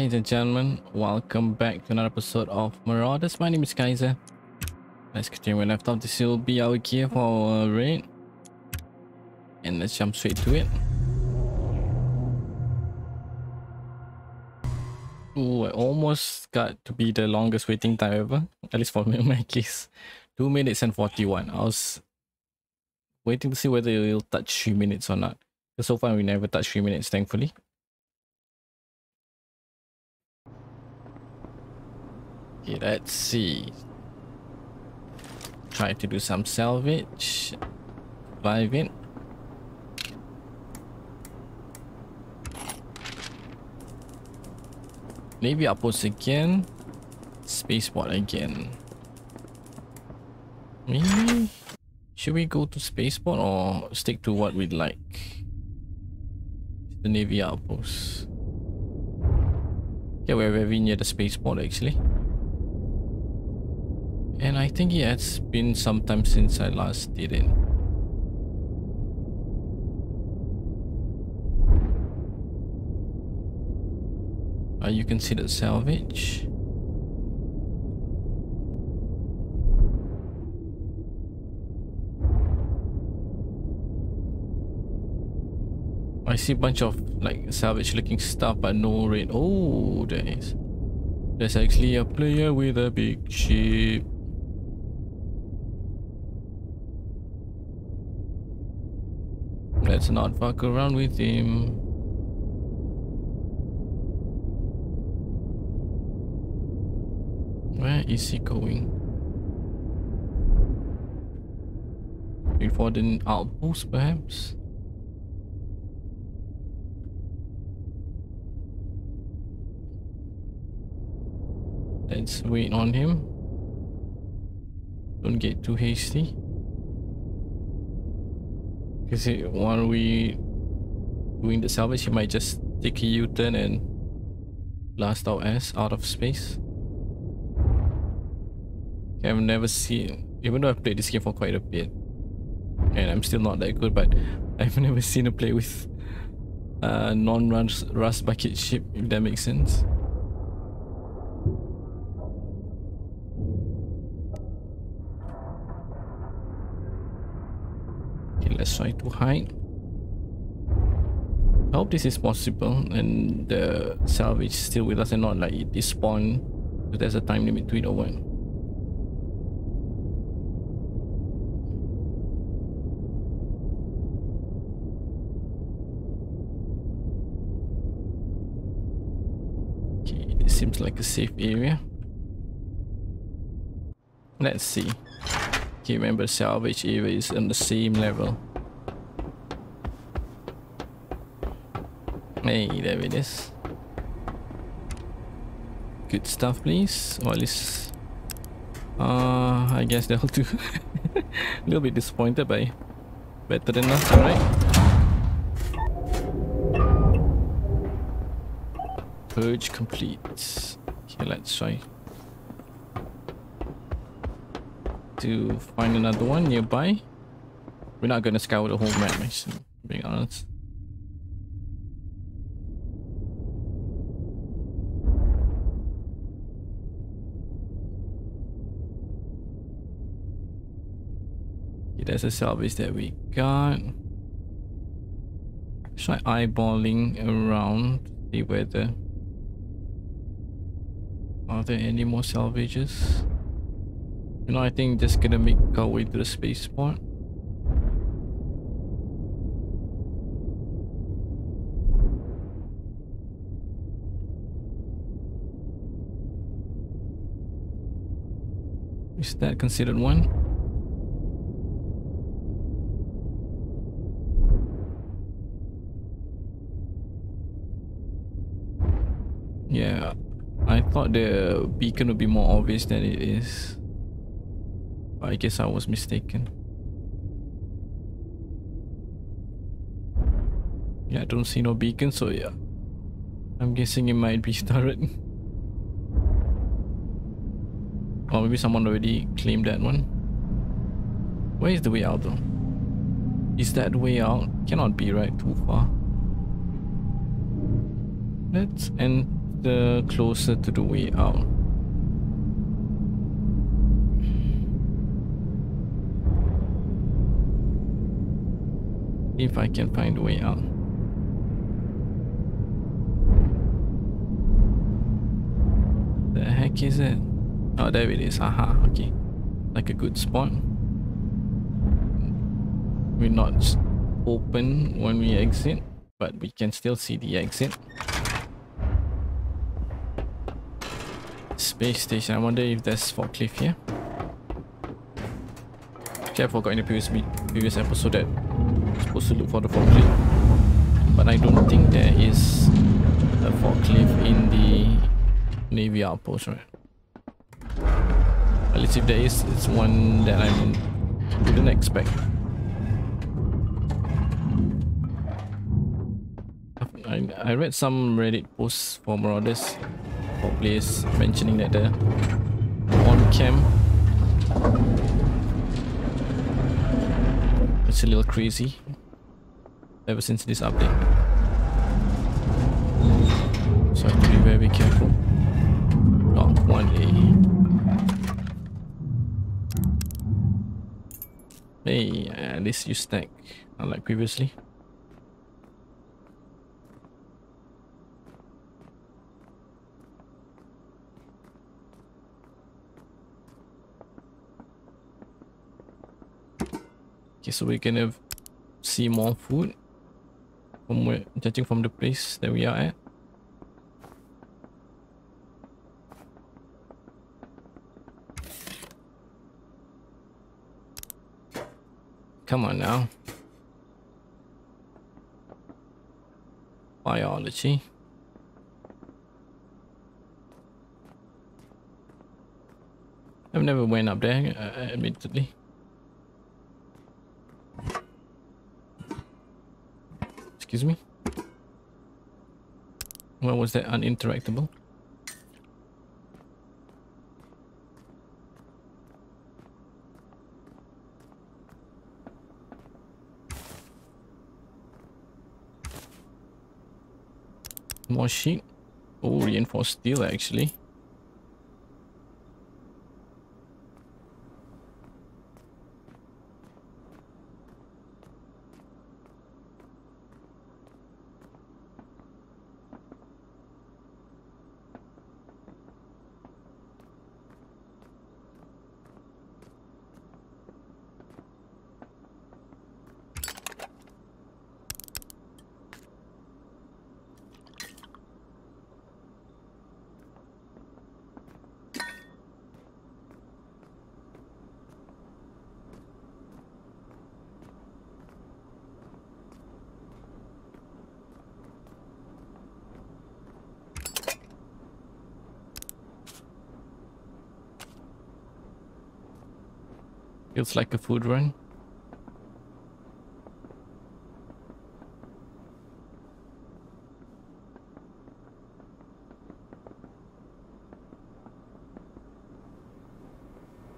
Ladies and gentlemen, welcome back to another episode of Marauders. My name is Qaizher. Let's continue where left off. This will be our gear for our raid. And let's jump straight to it. Ooh, I almost got to be the longest waiting time ever. At least for me in my case. 2 minutes and 41. I was waiting to see whether it will touch 3 minutes or not. So far we never touched 3 minutes thankfully. Okay, let's see. Try to do some salvage. Survive it. Maybe outpost again. Spaceport again. Maybe should we go to spaceport or stick to what we'd like? The Navy outpost. Yeah, we're very near the spaceport actually. And I think it has been some time since I last did it. Are you considered salvage? I see a bunch of like salvage looking stuff but no raid. Oh, there is. There's actually a player with a big ship. Let's not fuck around with him. Where is he going? Before the outpost, perhaps? Let's wait on him. Don't get too hasty. Because while we doing the salvage, he might just take a U-turn and blast our ass out of space. I've never seen, even though I've played this game for quite a bit, and I'm still not that good, but I've never seen a play with a non-rust rust bucket ship, if that makes sense. Let's try to hide. I hope this is possible and the salvage still with us and not like it despawn. So there's a time limit to it or what. Okay, this seems like a safe area. Let's see. Okay, remember salvage area is on the same level. Hey, there it is. Good stuff, please. Or at least... Uh, I guess they'll do. A little bit disappointed, but better than nothing, right? Purge complete. Okay, let's try to find another one nearby. We're not gonna scour the whole map, being honest. There's a salvage that we got. Try eyeballing around, see whether are there any more salvages. You know, I think just gonna make our way to the spaceport. Is that considered one? Yeah, I thought the beacon would be more obvious than it is. But I guess I was mistaken. Yeah, I don't see no beacon, so yeah. I'm guessing it might be turret. Or maybe someone already claimed that one. Where is the way out though? Is that the way out? Cannot be right, too far. Let's end the closer to the way out. If I can find a way out. The heck is it? Oh, there it is. Haha, okay. Like a good spot. We're not open when we exit, but we can still see the exit. Space station. I wonder if there's forklift here. Actually, I forgot in the previous previous episode that I'm supposed to look for the forklift. But I don't think there is a forklift in the Navy outpost, right? At least if there is, it's one that I didn't expect. I, I read some Reddit posts for Marauders for players mentioning that the on cam it's a little crazy ever since this update. So I have to be very careful. not 1A. Hey, at least you stack, unlike previously. Okay, so we're gonna see more food from where, judging from the place that we are at. Come on now. Biology. I've never went up there, uh, admittedly. Excuse me? What was that uninteractable? More sheet. Oh, reinforced steel actually. Feels like a food run.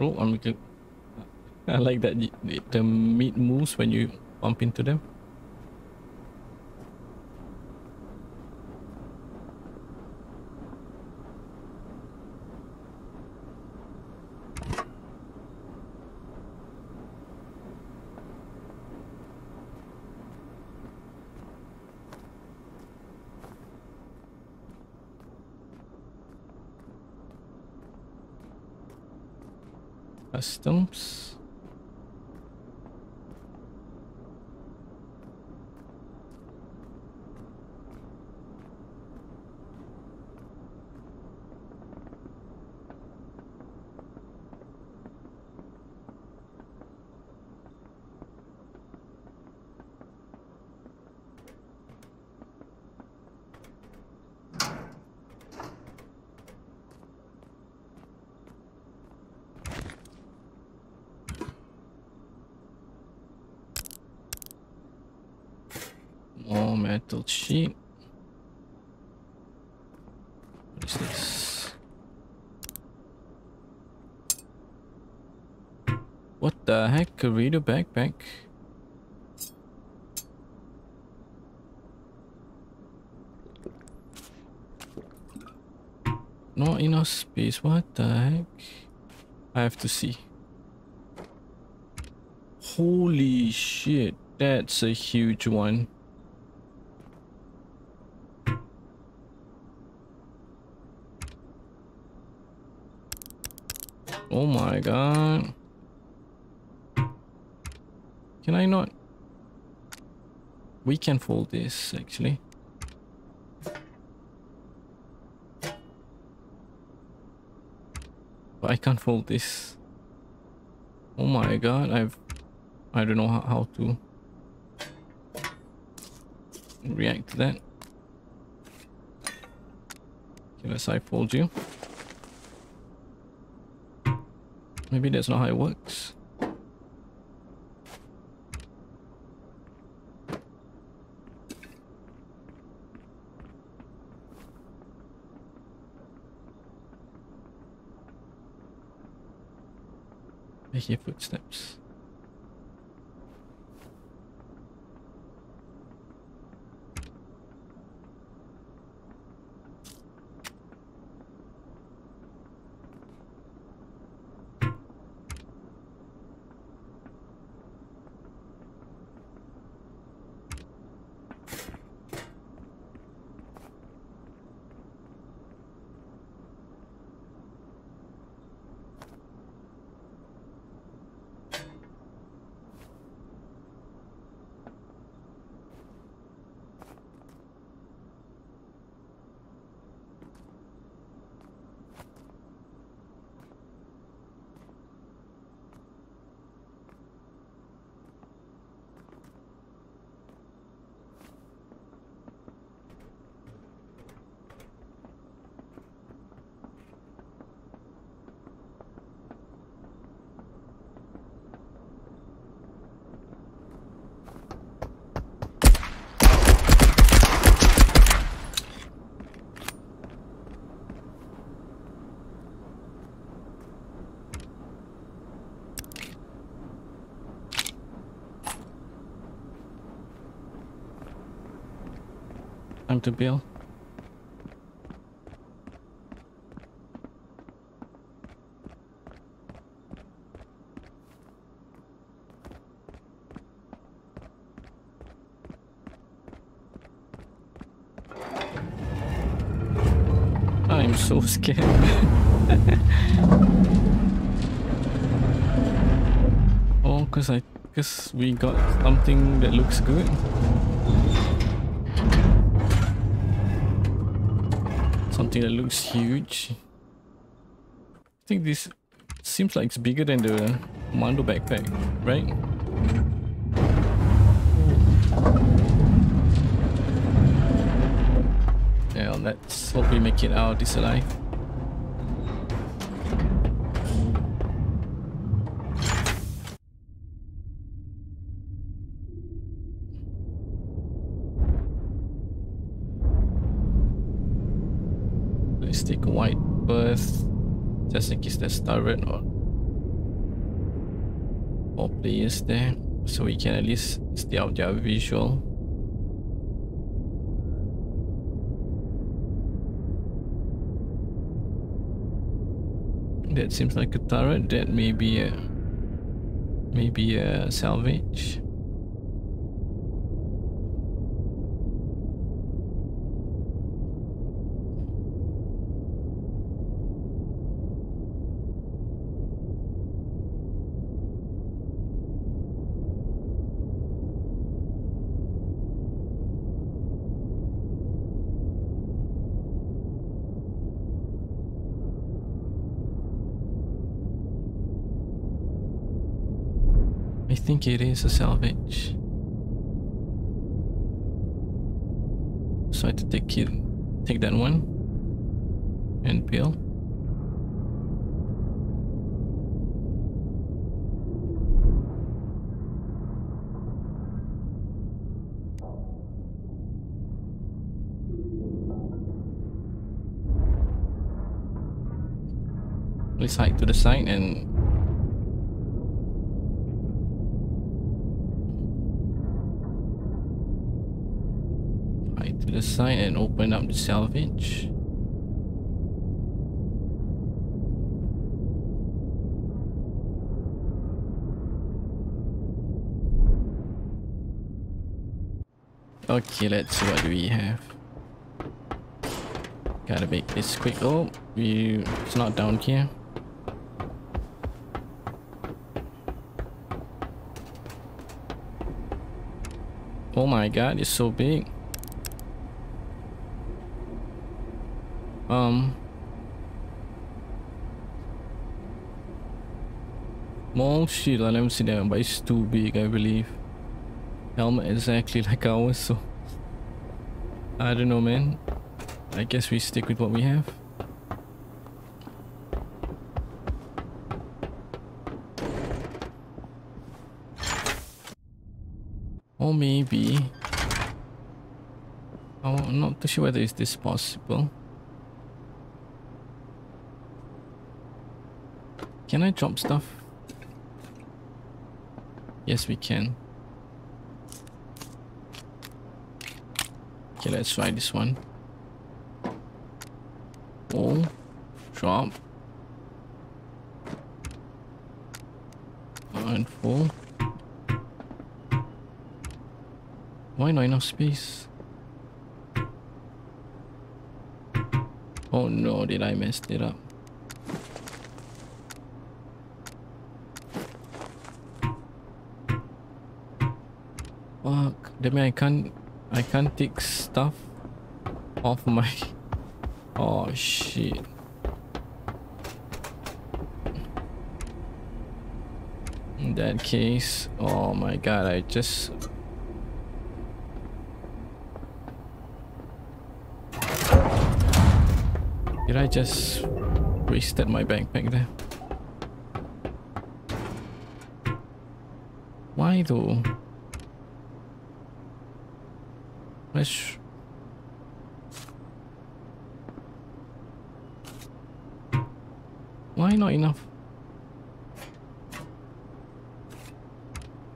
Oh. I like that the meat moves when you bump into them. Customs. Metal sheet. What is this? What the heck? Radio backpack? not enough space. What the heck? I have to see. Holy shit, that's a huge one. Oh my god. Can I not? We can fold this actually. But I can't fold this. Oh my god, I've... I don't know how, to react to that. Okay, let's I fold you. Maybe that's not how it works. I hear footsteps. To bail. I'm so scared. oh, cause I, cause we got something that looks good. Something that looks huge. I think this seems like it's bigger than the Mando backpack, right? Yeah, let's hope we make it out this alive. Just in case there's turret or more players there. So we can at least stay out their visual. That seems like a turret. That may be a maybe a salvage it is a salvage. So I have to take it, take that one and peel. Let's hike to the side and to the side and open up the salvage. Okay, let's see what do we have. Gotta make this quick. Oh, we, it's not down here. Oh my god, it's so big. Um. Oh shit, I never seen that, but it's too big, I believe. Helmet exactly like ours, so. I don't know, man. I guess we stick with what we have. Or maybe... I'm not too sure whether is this possible. Can I drop stuff? Yes, we can. Okay, let's try this one. Oh, drop. And full. Why not enough space? Oh no, did I mess it up? Fuck, mean I can't, I can't take stuff off my, oh shit. In that case, oh my god, I just Did I just wasted my backpack there? Why though? Why not enough?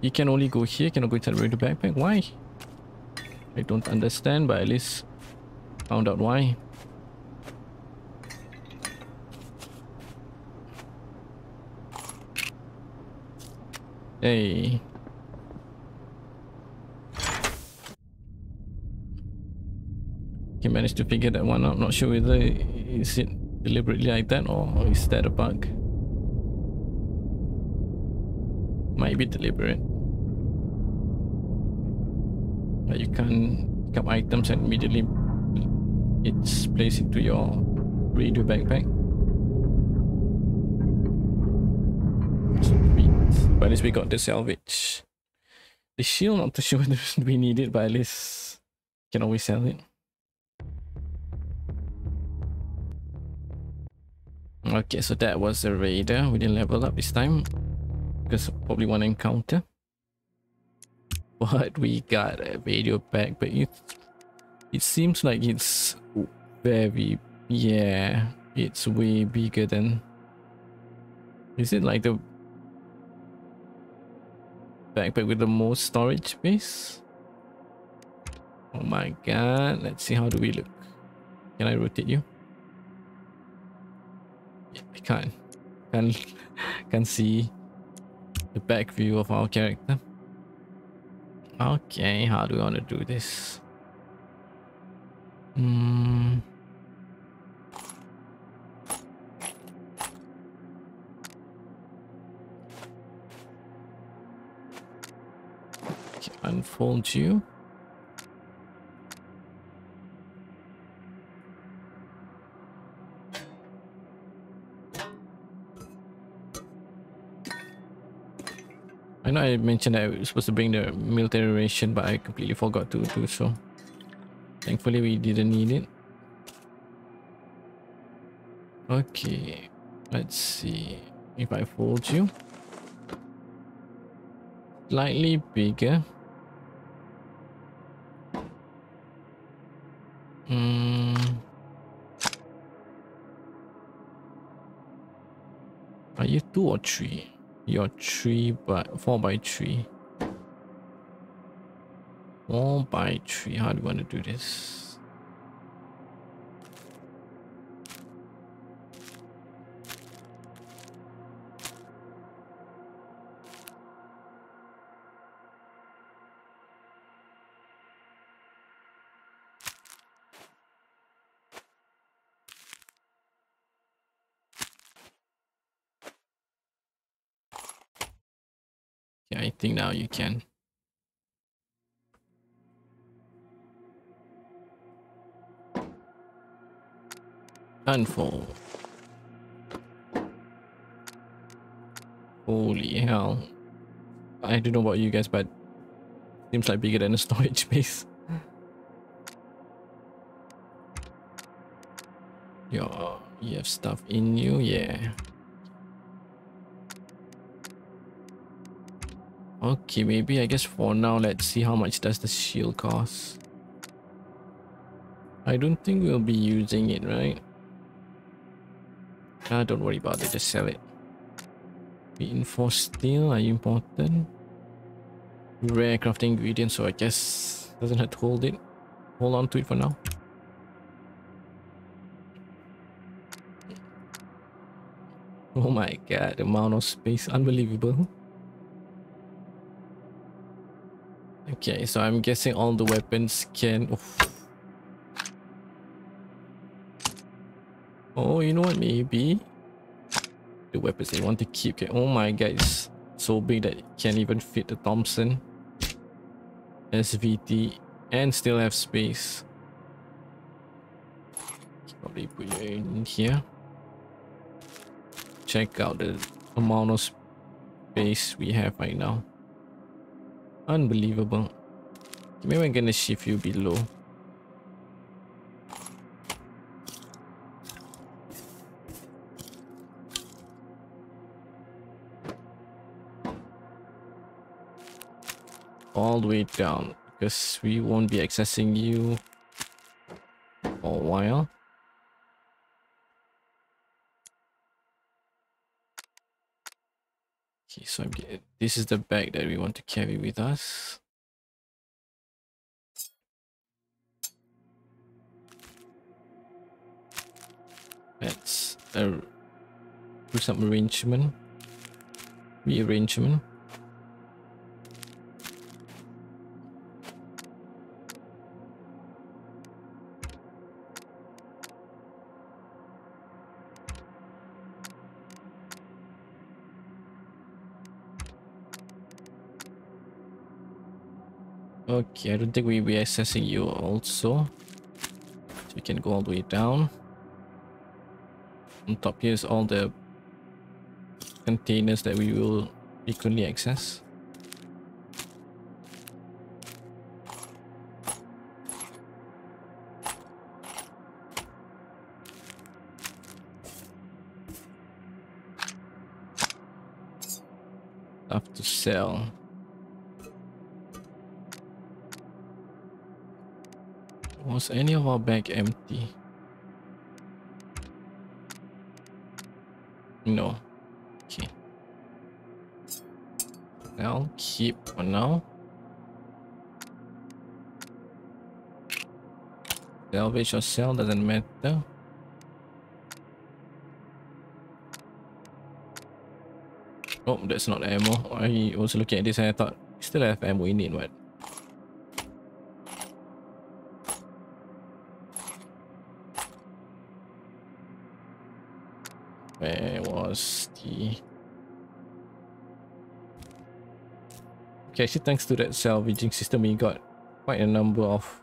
You can only go here, cannot go inside the backpack. Why? I don't understand, but at least found out why. Hey. Managed to figure that one out. Not sure whether is it deliberately like that or is that a bug. Might be deliberate. But you can't pick up items and immediately it's placed into your radio backpack. But at least we got the salvage. The shield, not too sure whether we need it, but at least can always sell it. Okay, so that was the raider. We didn't level up this time. Because probably one encounter. But we got a radio back, but it, it seems like it's very, yeah, it's way bigger than... Is it like the backpack with the most storage space. Oh my god. Let's see how do we look. Can I rotate you? Can't. Can can see the back view of our character. Okay, how do we want to do this? Hmm. unfold you. Know I mentioned I was supposed to bring the military ration, but I completely forgot to do so. Thankfully, we didn't need it. Okay, let's see if I fold you. Slightly bigger. Hmm. Are you two or three? You're three by four by three. Four by three. How do you want to do this? Yeah, I think now you can. Unfold. Holy hell. I don't know about you guys, but seems like bigger than a storage space. Yeah, you have stuff in you, yeah. Okay, maybe I guess for now, let's see how much does the shield cost. I don't think we'll be using it, right? Ah, don't worry about it, just sell it. Reinforced steel are you important. Rare crafting ingredients, so I guess doesn't have to hold it. Hold on to it for now. Oh my god, amount of space, unbelievable. Okay, so I'm guessing all the weapons can... Oof. Oh, you know what, maybe? The weapons they want to keep. Okay. Oh my god, it's so big that it can't even fit the Thompson. SVT and still have space. Probably put you in here. Check out the amount of space we have right now. Unbelievable. Maybe I'm gonna shift you below. All the way down because we won't be accessing you for a while. Okay, so this is the bag that we want to carry with us. Let's uh, do some arrangement, rearrangement. Okay, I don't think we'll be accessing you also. So we can go all the way down. On top here is all the containers that we will frequently access. Stuff to sell. Was any of our bag empty? No. Okay. I'll keep for now. Salvage or sell doesn't matter. Oh, that's not ammo. I was looking at this and I thought, still have ammo in it, what? Where was the... Okay, actually thanks to that salvaging system, we got quite a number of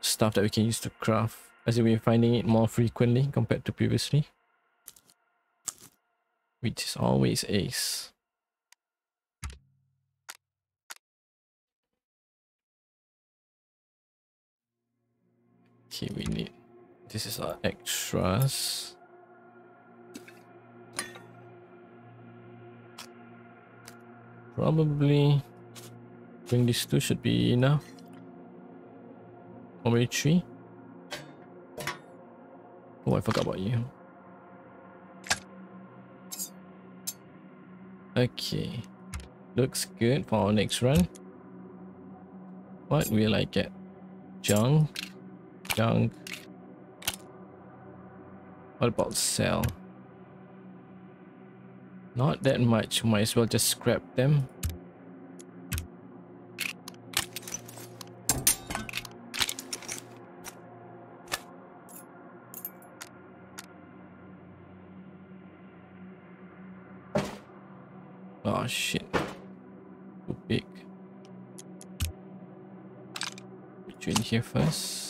stuff that we can use to craft. As we're finding it more frequently compared to previously. Which is always ace. Okay, we need this is our extras. Probably bring these two should be enough. Or maybe three. Oh, I forgot about you. Okay. Looks good for our next run. What will I get? Junk, junk, what about sell? Not that much. Might as well just scrap them. Oh shit. Too big. Put you in here first.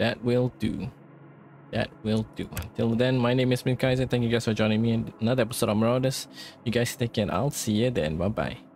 That will do. That will do. Until then, my name is Minkaiser. Thank you guys for joining me in another episode of Marauders. You guys take care and I'll see you then. Bye bye.